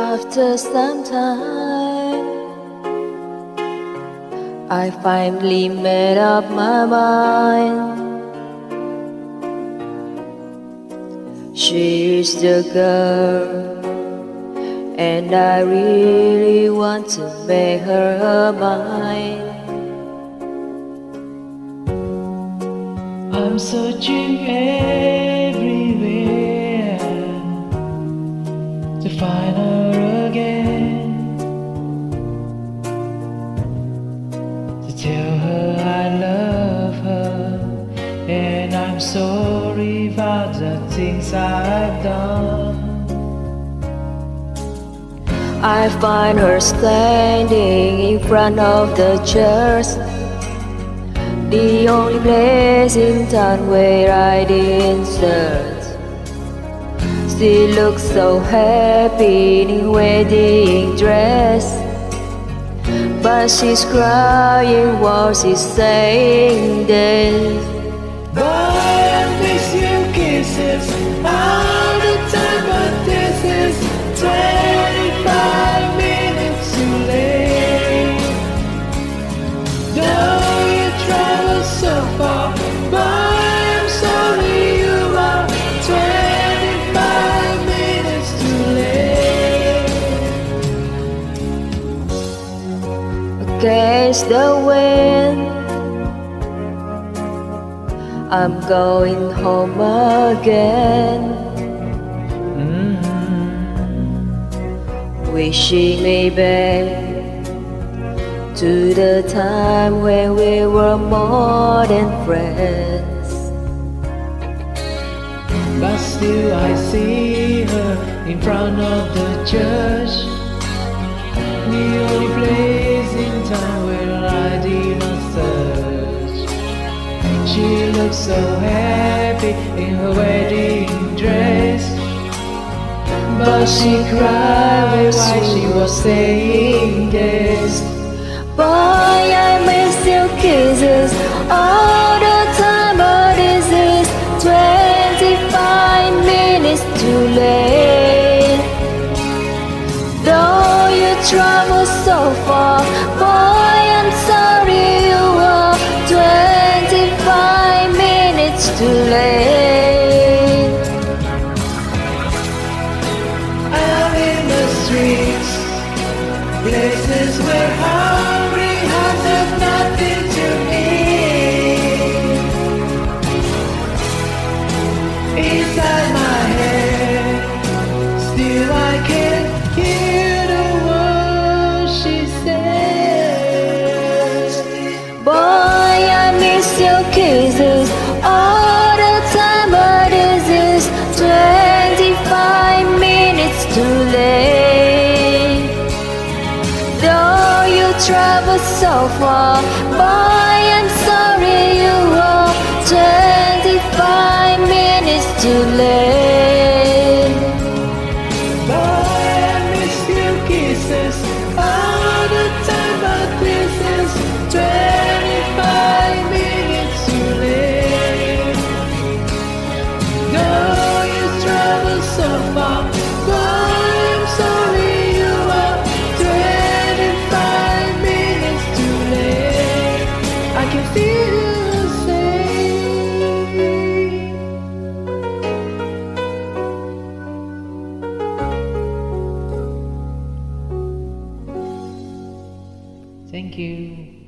After some time, I finally made up my mind. She is the girl, and I really want to make her mine. I'm searching tell her I love her, and I'm sorry about the things I've done. I find her standing in front of the church the only place in town where I didn't search. She looks so happy in her wedding dress, but she's crying while she's saying this. Against the wind, I'm going home again. Mm-hmm. Wishing me back to the time when we were more than friends. But still I see her in front of the church The only place where I did not search She looks so happy in her wedding dress. But she cried while she was saying this Boy, I miss your kisses all the time, but this is 25 minutes too late. Though you travel so far, Though you travel so far, boy, I'm sorry you are 25 minutes too late. Boy, I miss your kisses Thank you.